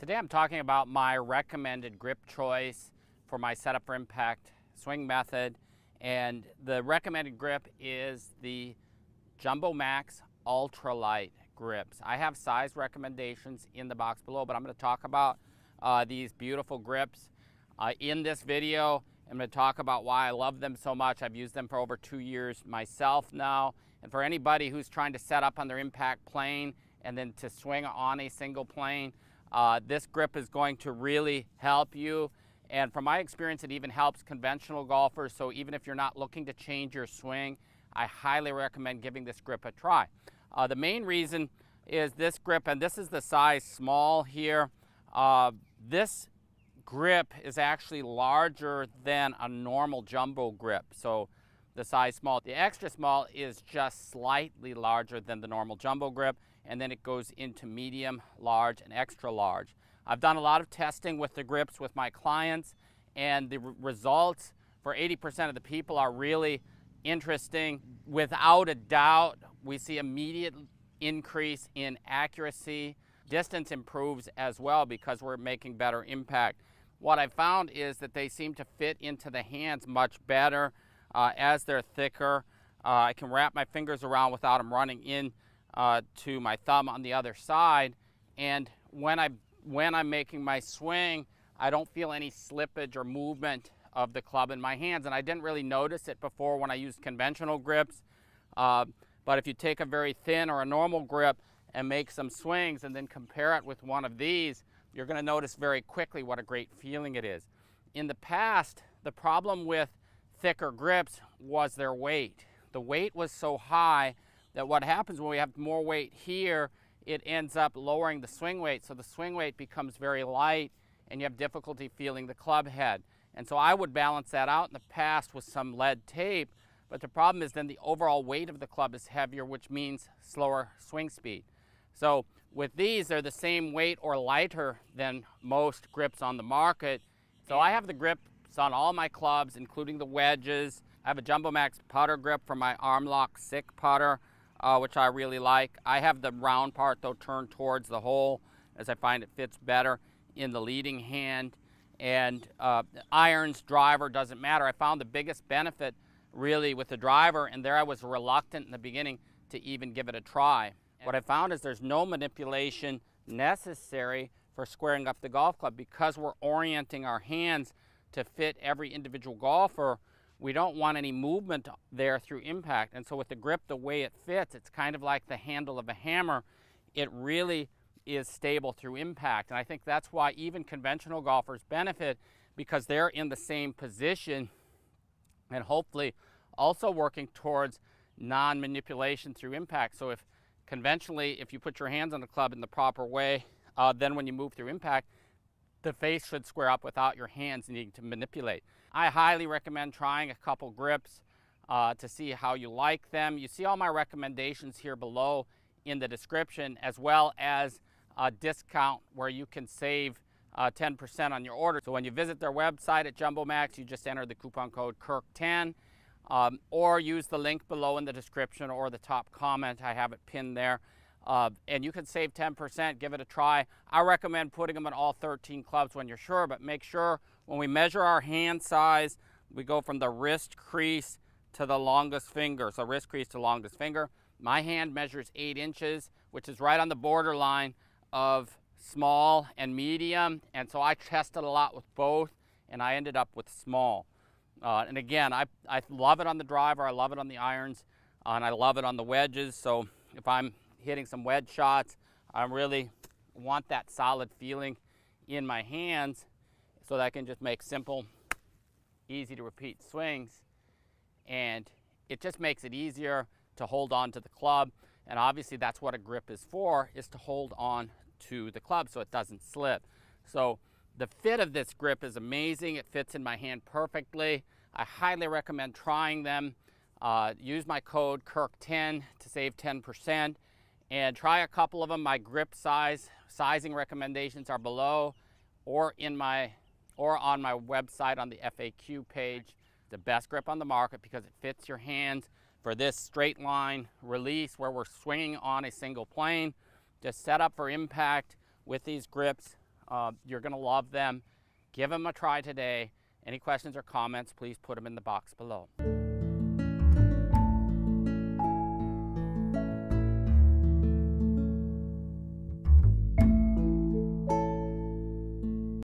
Today I'm talking about my recommended grip choice for my setup for impact swing method. And the recommended grip is the Jumbo Max Ultralight grips. I have size recommendations in the box below, but I'm going to talk about uh, these beautiful grips uh, in this video. I'm going to talk about why I love them so much. I've used them for over two years myself now. And for anybody who's trying to set up on their impact plane and then to swing on a single plane, uh, this grip is going to really help you. And from my experience, it even helps conventional golfers. So even if you're not looking to change your swing, I highly recommend giving this grip a try. Uh, the main reason is this grip, and this is the size small here. Uh, this grip is actually larger than a normal jumbo grip. So the size small. The extra small is just slightly larger than the normal jumbo grip, and then it goes into medium, large, and extra large. I've done a lot of testing with the grips with my clients, and the results for 80% of the people are really interesting. Without a doubt, we see immediate increase in accuracy. Distance improves as well because we're making better impact. What I found is that they seem to fit into the hands much better uh, as they're thicker. Uh, I can wrap my fingers around without them running in uh, to my thumb on the other side. And when, I, when I'm making my swing, I don't feel any slippage or movement of the club in my hands. And I didn't really notice it before when I used conventional grips. Uh, but if you take a very thin or a normal grip and make some swings and then compare it with one of these, you're going to notice very quickly what a great feeling it is. In the past, the problem with thicker grips was their weight. The weight was so high that what happens when we have more weight here, it ends up lowering the swing weight. So the swing weight becomes very light and you have difficulty feeling the club head. And so I would balance that out in the past with some lead tape. But the problem is then the overall weight of the club is heavier, which means slower swing speed. So with these, they're the same weight or lighter than most grips on the market. So I have the grips on all my clubs, including the wedges. I have a JumboMax putter grip for my Armlock SIK putter, uh, which I really like. I have the round part though turned towards the hole as I find it fits better in the leading hand. And uh, irons, driver, doesn't matter. I found the biggest benefit really with the driver, and there I was reluctant in the beginning to even give it a try. What I found is there's no manipulation necessary for squaring up the golf club because we're orienting our hands to fit every individual golfer. We don't want any movement there through impact. And so with the grip, the way it fits, it's kind of like the handle of a hammer. It really is stable through impact. And I think that's why even conventional golfers benefit because they're in the same position and hopefully also working towards non-manipulation through impact. So if conventionally, if you put your hands on the club in the proper way, uh, then when you move through impact, the face should square up without your hands needing to manipulate. I highly recommend trying a couple grips uh, to see how you like them. You see all my recommendations here below in the description as well as a discount where you can save 10% uh, on your order. So when you visit their website at JumboMax, you just enter the coupon code KIRK10 um, or use the link below in the description or the top comment. I have it pinned there. Uh, and you can save 10%, give it a try. I recommend putting them in all 13 clubs when you're sure, but make sure when we measure our hand size, we go from the wrist crease to the longest finger. So wrist crease to longest finger. My hand measures eight inches, which is right on the borderline of small and medium. And so I tested a lot with both and I ended up with small. Uh, and again, I, I love it on the driver, I love it on the irons, uh, and I love it on the wedges. So if I'm hitting some wedge shots, I really want that solid feeling in my hands so that I can just make simple, easy to repeat swings. And it just makes it easier to hold on to the club. And obviously that's what a grip is for, is to hold on to the club so it doesn't slip. So the fit of this grip is amazing. It fits in my hand perfectly. I highly recommend trying them. Uh, use my code KIRK10 to save 10% and try a couple of them. My grip size, sizing recommendations are below or in my or on my website on the FAQ page. The best grip on the market because it fits your hands for this straight line release where we're swinging on a single plane. Just set up for impact with these grips Uh, you're going to love them. Give them a try today. Any questions or comments, please put them in the box below.